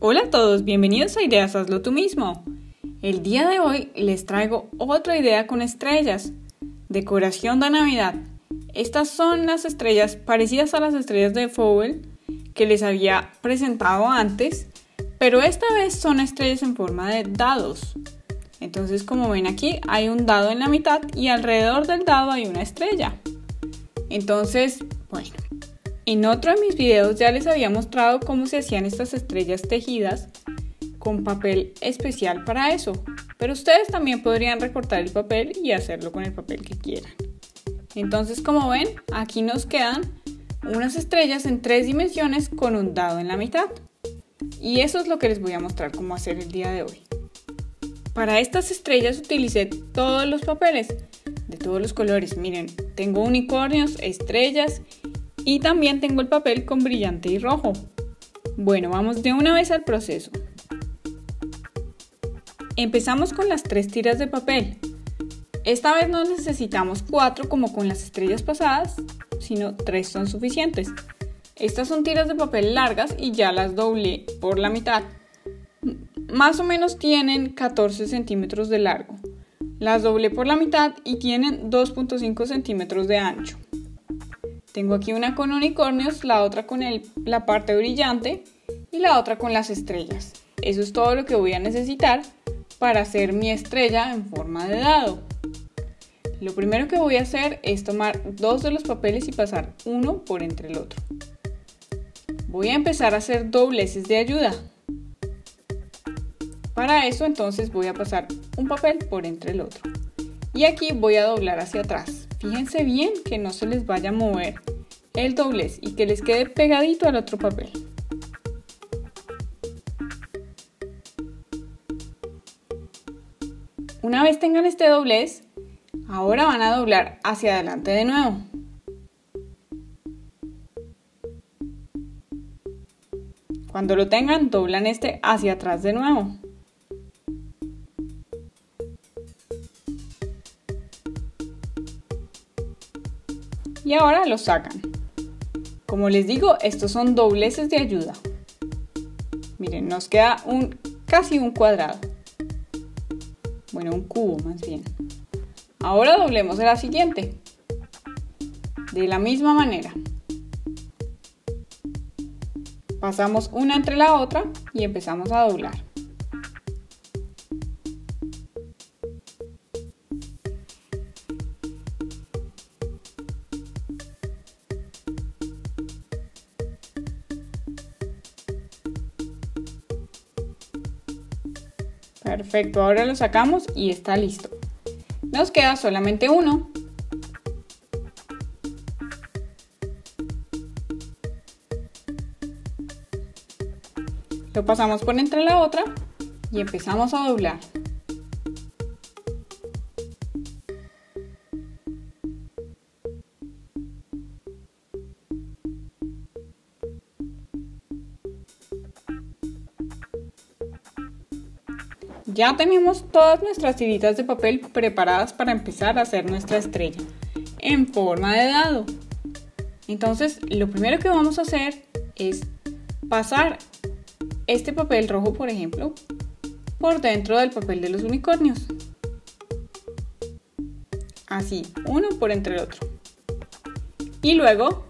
Hola a todos, bienvenidos a Ideas Hazlo tú mismo. El día de hoy les traigo otra idea con estrellas. Decoración de Navidad. Estas son las estrellas parecidas a las estrellas de Fowell que les había presentado antes, pero esta vez son estrellas en forma de dados. Entonces como ven aquí hay un dado en la mitad y alrededor del dado hay una estrella. Entonces, bueno, en otro de mis videos ya les había mostrado cómo se hacían estas estrellas tejidas con papel especial para eso, pero ustedes también podrían recortar el papel y hacerlo con el papel que quieran. Entonces, como ven, aquí nos quedan unas estrellas en tres dimensiones con un dado en la mitad. Y eso es lo que les voy a mostrar cómo hacer el día de hoy. Para estas estrellas utilicé todos los papeles de todos los colores. Miren, tengo unicornios, estrellas y también tengo el papel con brillante y rojo. Bueno, vamos de una vez al proceso. Empezamos con las tres tiras de papel. Esta vez no necesitamos cuatro como con las estrellas pasadas, sino tres son suficientes. Estas son tiras de papel largas y ya las doblé por la mitad. Más o menos tienen 14 centímetros de largo. Las doblé por la mitad y tienen 2.5 centímetros de ancho. Tengo aquí una con unicornios, la otra con la parte brillante y la otra con las estrellas. Eso es todo lo que voy a necesitar para hacer mi estrella en forma de dado. Lo primero que voy a hacer es tomar dos de los papeles y pasar uno por entre el otro. Voy a empezar a hacer dobleces de ayuda. Para eso entonces voy a pasar un papel por entre el otro. Y aquí voy a doblar hacia atrás. Fíjense bien que no se les vaya a mover el doblez y que les quede pegadito al otro papel. Una vez tengan este doblez, ahora van a doblar hacia adelante de nuevo. Cuando lo tengan, doblan este hacia atrás de nuevo. Y ahora lo sacan. Como les digo, estos son dobleces de ayuda. Miren, nos queda un casi un cuadrado. Bueno, un cubo más bien. Ahora doblemos la siguiente. De la misma manera. Pasamos una entre la otra y empezamos a doblar. Perfecto, ahora lo sacamos y está listo. Nos queda solamente uno. Lo pasamos por entre la otra y empezamos a doblar. Ya tenemos todas nuestras tiritas de papel preparadas para empezar a hacer nuestra estrella en forma de dado. Entonces, lo primero que vamos a hacer es pasar este papel rojo, por ejemplo, por dentro del papel de los unicornios. Así, uno por entre el otro. Y luego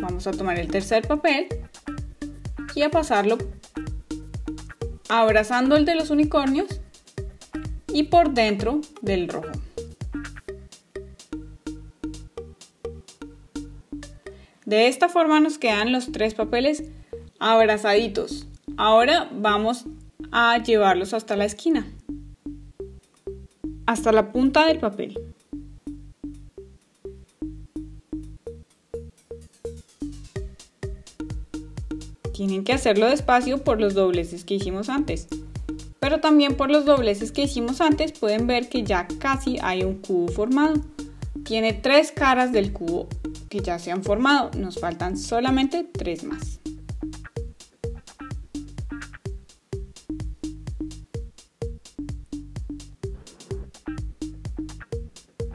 vamos a tomar el tercer papel y a pasarlo abrazando el de los unicornios y por dentro del rojo. De esta forma nos quedan los tres papeles abrazaditos. Ahora vamos a llevarlos hasta la esquina, hasta la punta del papel. Tienen que hacerlo despacio por los dobleces que hicimos antes. Pero también por los dobleces que hicimos antes pueden ver que ya casi hay un cubo formado. Tiene tres caras del cubo que ya se han formado. Nos faltan solamente tres más.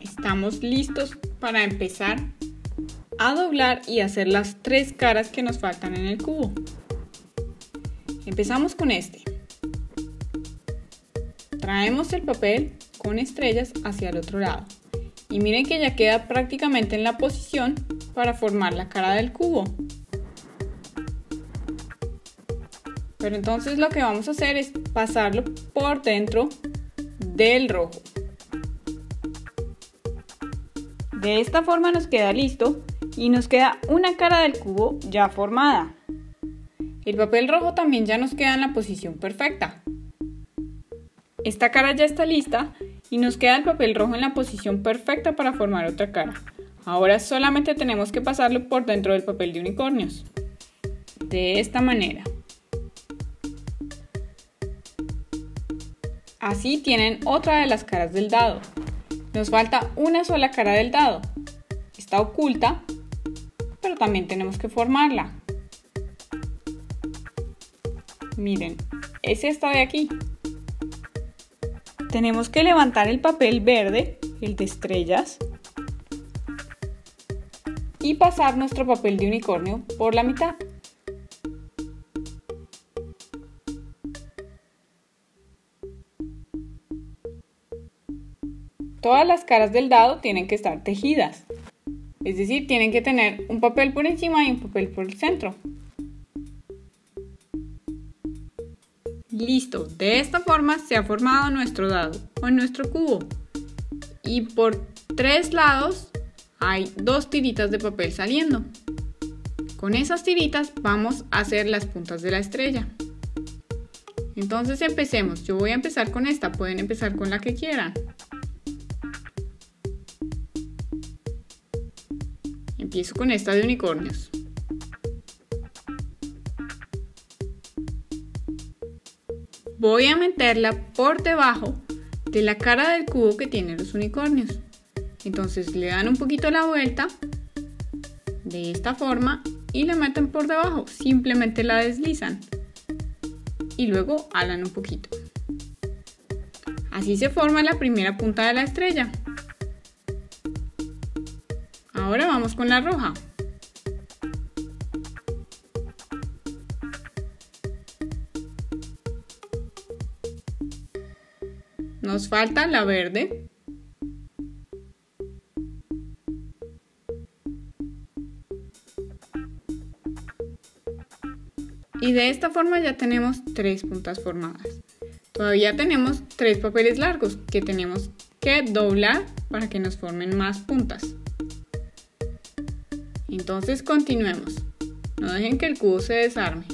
Estamos listos para empezar a doblar y hacer las tres caras que nos faltan en el cubo. Empezamos con este. Traemos el papel con estrellas hacia el otro lado. Y miren que ya queda prácticamente en la posición para formar la cara del cubo. Pero entonces lo que vamos a hacer es pasarlo por dentro del rojo. De esta forma nos queda listo y nos queda una cara del cubo ya formada. El papel rojo también ya nos queda en la posición perfecta. Esta cara ya está lista y nos queda el papel rojo en la posición perfecta para formar otra cara. Ahora solamente tenemos que pasarlo por dentro del papel de unicornios. De esta manera. Así tienen otra de las caras del dado. Nos falta una sola cara del dado. Está oculta, pero también tenemos que formarla. Miren, es esta de aquí. Tenemos que levantar el papel verde, el de estrellas, y pasar nuestro papel de unicornio por la mitad. Todas las caras del dado tienen que estar tejidas, es decir, tienen que tener un papel por encima y un papel por el centro. Listo, de esta forma se ha formado nuestro dado o nuestro cubo. Y por tres lados hay dos tiritas de papel saliendo. Con esas tiritas vamos a hacer las puntas de la estrella. Entonces empecemos. Yo voy a empezar con esta, pueden empezar con la que quieran. Empiezo con esta de unicornios. Voy a meterla por debajo de la cara del cubo que tienen los unicornios. Entonces le dan un poquito la vuelta de esta forma y la meten por debajo. Simplemente la deslizan y luego alan un poquito. Así se forma la primera punta de la estrella. Ahora vamos con la roja. Nos falta la verde. Y de esta forma ya tenemos tres puntas formadas. Todavía tenemos tres papeles largos que tenemos que doblar para que nos formen más puntas. Entonces continuemos. No dejen que el cubo se desarme.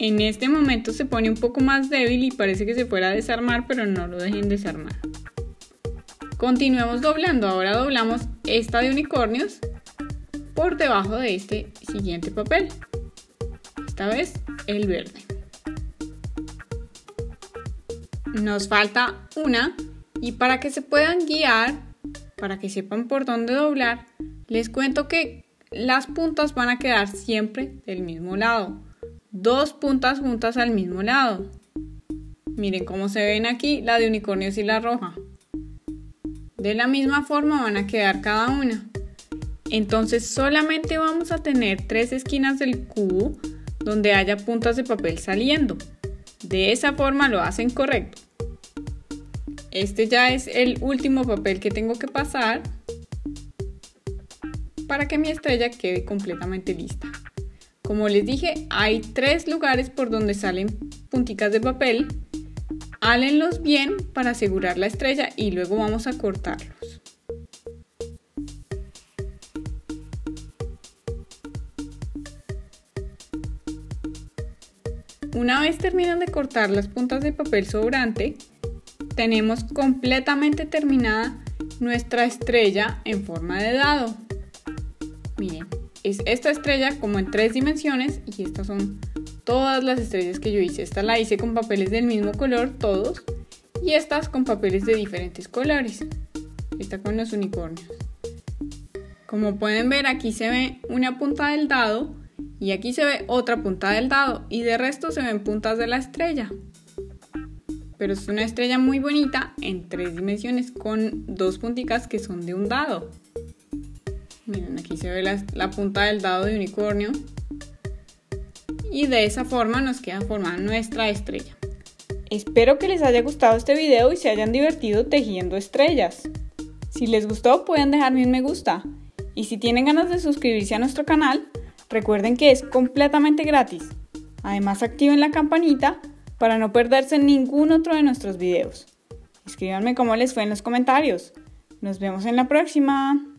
En este momento se pone un poco más débil y parece que se fuera a desarmar, pero no lo dejen desarmar. Continuemos doblando. Ahora doblamos esta de unicornios por debajo de este siguiente papel. Esta vez el verde. Nos falta una y para que se puedan guiar, para que sepan por dónde doblar, les cuento que las puntas van a quedar siempre del mismo lado. Dos puntas juntas al mismo lado. Miren cómo se ven aquí la de unicornios y la roja. De la misma forma van a quedar cada una. Entonces solamente vamos a tener tres esquinas del cubo donde haya puntas de papel saliendo. De esa forma lo hacen correcto. Este ya es el último papel que tengo que pasar para que mi estrella quede completamente lista. Como les dije, hay tres lugares por donde salen punticas de papel. Hálenlos bien para asegurar la estrella y luego vamos a cortarlos. Una vez terminan de cortar las puntas de papel sobrante, tenemos completamente terminada nuestra estrella en forma de dado. Esta estrella como en tres dimensiones y estas son todas las estrellas que yo hice. Esta la hice con papeles del mismo color, todos, y estas con papeles de diferentes colores. Esta con los unicornios. Como pueden ver, aquí se ve una punta del dado y aquí se ve otra punta del dado y de resto se ven puntas de la estrella. Pero es una estrella muy bonita en tres dimensiones con dos punticas que son de un dado. Miren, aquí se ve la, punta del dado de unicornio. y de esa forma nos queda formada nuestra estrella. Espero que les haya gustado este video y se hayan divertido tejiendo estrellas. Si les gustó pueden dejarme un me gusta y si tienen ganas de suscribirse a nuestro canal, recuerden que es completamente gratis. Además activen la campanita para no perderse ningún otro de nuestros videos. Escríbanme cómo les fue en los comentarios. Nos vemos en la próxima.